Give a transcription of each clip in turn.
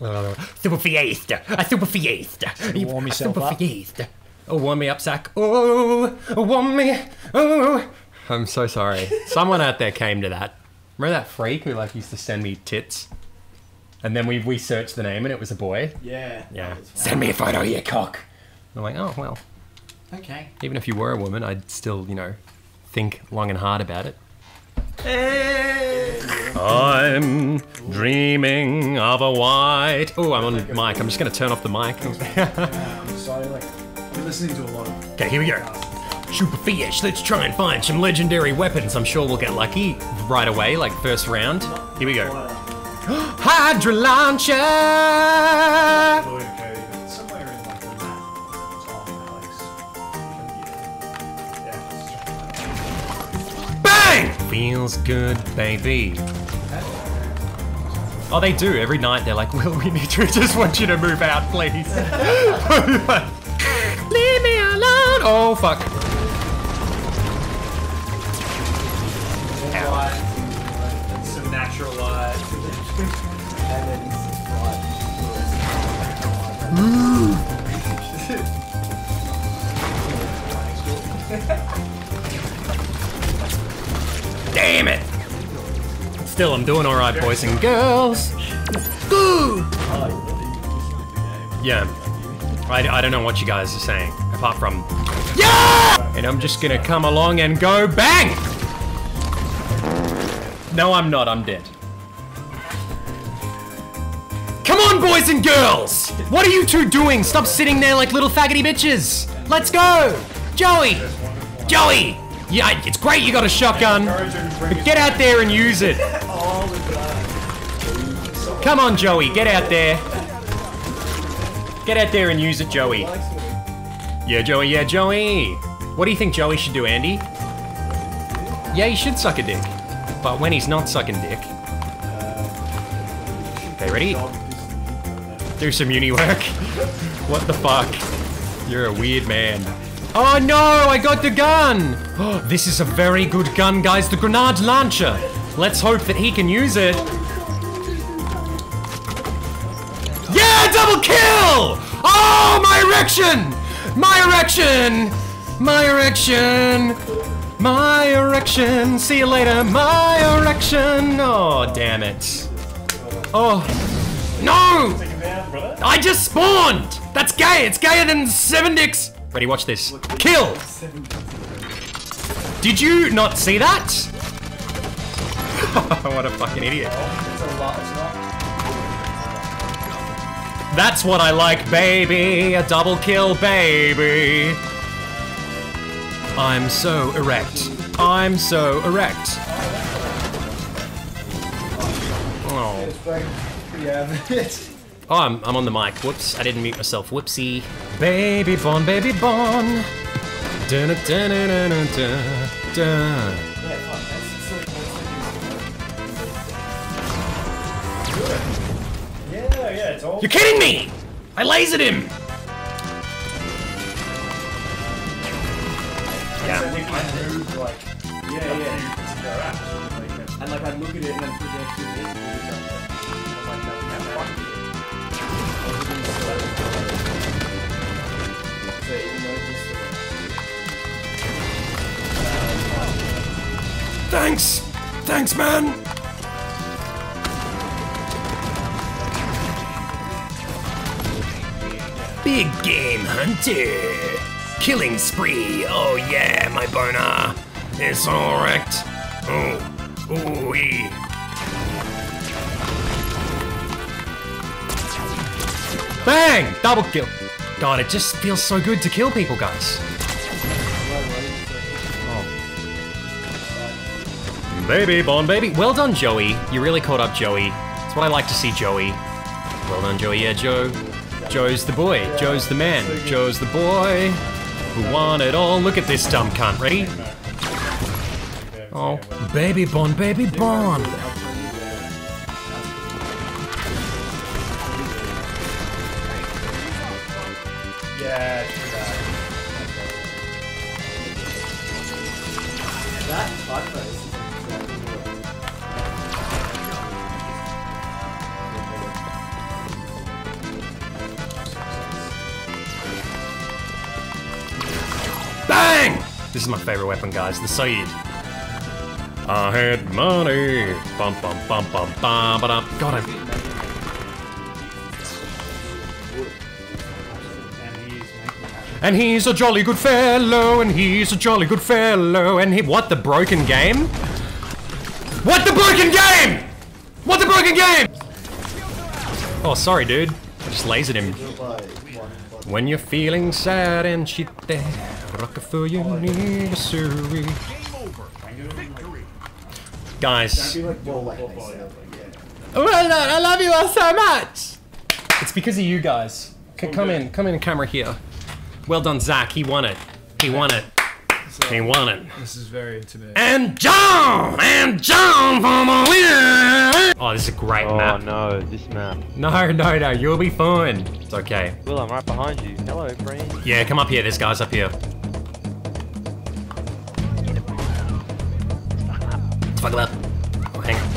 Uh, super fiesta, a super fiesta, You warm a yourself super up? fiesta. Oh, warm me up, Zach. Oh, warm me. Oh. I'm so sorry. Someone out there came to that. Remember that freak who like used to send me tits, and then we we searched the name and it was a boy. Yeah. Yeah. Send me a photo of your cock. I'm like, oh well. Okay. Even if you were a woman, I'd still, you know, think long and hard about it. I'm dreaming of a white. Oh, I'm on mic. I'm just gonna turn off the mic. So like, we're listening to a lot of. Okay, here we go. Super fish. Let's try and find some legendary weapons. I'm sure we'll get lucky right away, like first round. Here we go. Hydra launcher. Oh, Feels good, baby. Oh, they do. Every night they're like, Will, we need to just want you to move out, please. Leave me alone. Oh, fuck. Light, some natural light. and then Damn it. Still, I'm doing alright, boys and girls. Good. Yeah. I, I don't know what you guys are saying, apart from, yeah! And I'm just gonna come along and go bang! No, I'm not, I'm dead. Come on, boys and girls! What are you two doing? Stop sitting there like little faggoty bitches! Let's go! Joey! Joey! Yeah, it's great you got a shotgun, but get out there and use it. Come on, Joey, get out there. Get out there and use it, Joey. Yeah, Joey, yeah, Joey. What do you think Joey should do, Andy? Yeah, he should suck a dick. But when he's not sucking dick. Okay, ready? Do some uni work. what the fuck? You're a weird man. Oh no, I got the gun! This is a very good gun, guys. The grenade launcher. Let's hope that he can use it. Yeah, double kill! Oh, my erection! My erection! My erection! My erection! See you later, my erection! Oh, damn it. Oh. No! I just spawned! That's gay! It's gayer than seven dicks! Ready, watch this. Kill! Did you not see that? what a fucking idiot. That's what I like, baby. A double kill, baby. I'm so erect. I'm so erect. Oh. It's pretty, pretty average. Oh, I'm, I'm on the mic. Whoops, I didn't mute myself. Whoopsie. Baby Bon, baby Bon. Dun, dun, dun, dun, dun, dun, dun. yeah, fuck. That's so Yeah, yeah, it's all. You're kidding me! I lasered him! Yeah. think I moved like. Yeah, yeah. And like I look at it and then put there two minutes and do something. And I'm like, no, no, Thanks! Thanks, man! Big game hunter! Killing spree! Oh yeah, my boner! It's all wrecked! Oh, ooh Bang! Double kill! God, it just feels so good to kill people, guys. Oh. Baby, Bon baby. Well done, Joey. You really caught up, Joey. That's what I like to see, Joey. Well done, Joey. Yeah, Joe. Joe's the boy. Joe's the man. Joe's the boy who won it all. Look at this dumb cunt. Ready? Oh, baby, Bon, baby, Bon. Yeah, sure that. That fundraiser. This is my favorite weapon, guys, the Saeed. I had money. Bum bum bum bum bum. God, I And he's a jolly good fellow, and he's a jolly good fellow, and he. What the broken game? What the broken game? What the broken game? Oh, sorry, dude. I just lasered him. When you're feeling sad and shit there, rock for you need. Guys, oh, I love you all so much. It's because of you guys. Come in, come in, camera here. Well done, Zach. He won it. He won it. He won it. This is very intimidating. And John! And John for the win! Oh, this is a great Oh map. Oh no, this map. No, no, no, you'll be fine. It's okay. Will, I'm right behind you. Hello, friend. Yeah, come up here. This guy's up here. Fuck him up. Oh, hang on.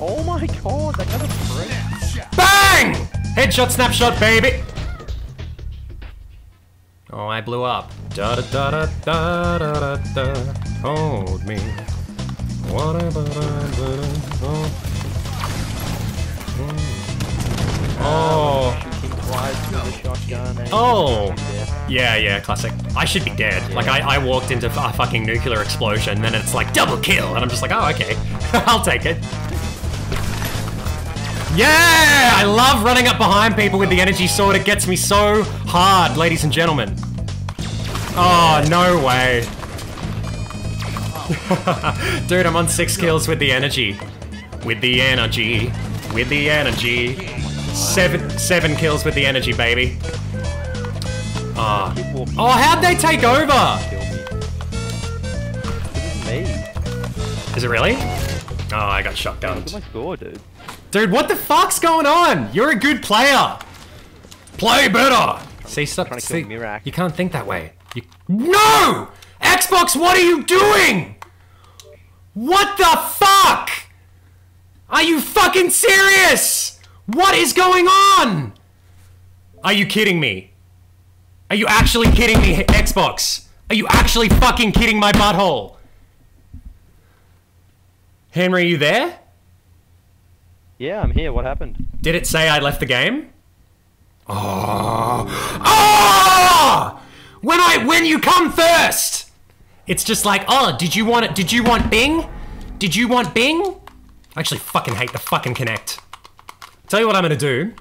Oh my god, that got a friend. Headshot, snapshot, baby. Oh, I blew up. Da da da da da da da. Hold me. Whatever. Oh. Oh. Shooting twice with a shotgun. and- Oh. Yeah. Yeah, yeah, classic. I should be dead. Like, I, I walked into a fucking nuclear explosion, and then it's like double kill, and I'm just like, oh, okay. I'll take it. Yeah! I love running up behind people with the energy sword. It gets me so hard, ladies and gentlemen. Oh, no way. Dude, I'm on six kills with the energy. With the energy. With the energy. Seven, seven kills with the energy, baby. Ah. Keep. Oh, how'd they take over? This is me. Is it really? Oh, I got shot down. Look at my score, dude. Dude, what the fuck's going on? You're a good player. Play better. See, stop. Trying to kill See, Mirak. you can't think that way. You... No! Xbox, what are you doing? What the fuck? Are you fucking serious? What is going on? Are you kidding me? Are you actually kidding me, Xbox? Are you actually fucking kidding my butthole? Henry, are you there? Yeah, I'm here. What happened? Did it say I left the game? Oh. Oh! When I when you come first. It's just like, "Oh, did you want it? Did you want Bing? Did you want Bing?" I actually fucking hate the fucking Kinect. Tell you what I'm going to do.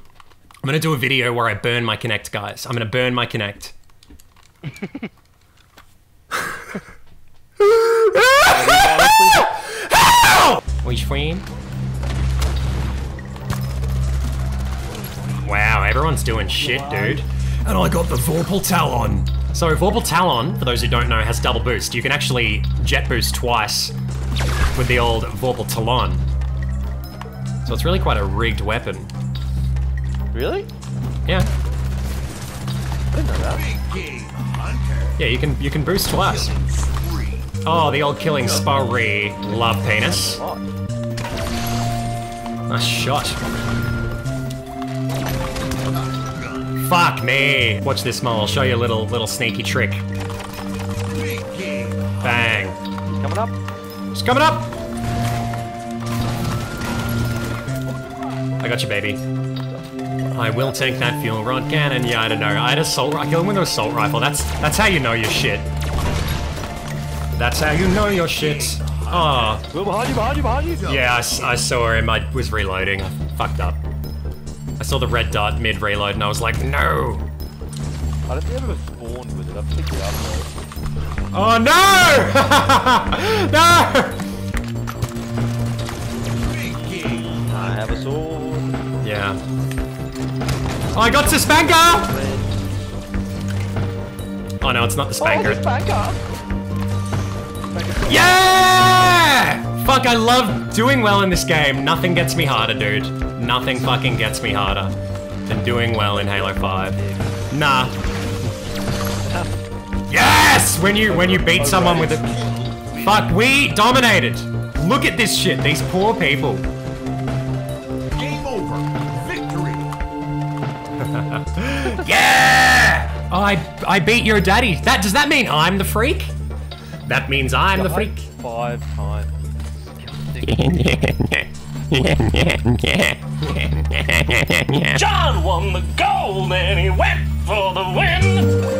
I'm going to do a video where I burn my Kinect, guys. I'm going to burn my Kinect. Which friend? Wow, everyone's doing shit, dude. And I got the Vorpal Talon. So Vorpal Talon, for those who don't know, has double boost. You can actually jet boost twice with the old Vorpal Talon. So it's really quite a rigged weapon. Really? Yeah. I didn't know that. Yeah, you can you can boost twice. Oh, the old killing spree. Love penis. Nice shot. Fuck me. Watch this, Mo. I'll show you a little little sneaky trick. Bang. coming up. It's coming up. I got you, baby. I will take that fuel rod cannon. Yeah, I don't know. I had assault. I killed him with an assault rifle. That's that's how you know your shit. That's how you know your shit. Oh, Will, behind you, behind you, behind you. yeah, I, I saw him. I was reloading. I fucked up. I saw the red dot mid reload and I was like, no. I don't think I've ever spawned with it. I've picked it up though. Oh no! no! I have a sword. Yeah. Oh, I got to Spanker! Oh no, it's not the oh, Spanker. Oh, back up. yeah! Fuck, I love doing well in this game. Nothing gets me harder, dude. Nothing fucking gets me harder than doing well in Halo 5. Nah. yes! When you when you beat someone with it. Fuck, we dominated. Look at this shit. These poor people. Game over. Victory. Yeah! I I beat your daddy. That does that mean I'm the freak? That means I'm the freak. Five times. John won the gold and he went for the win.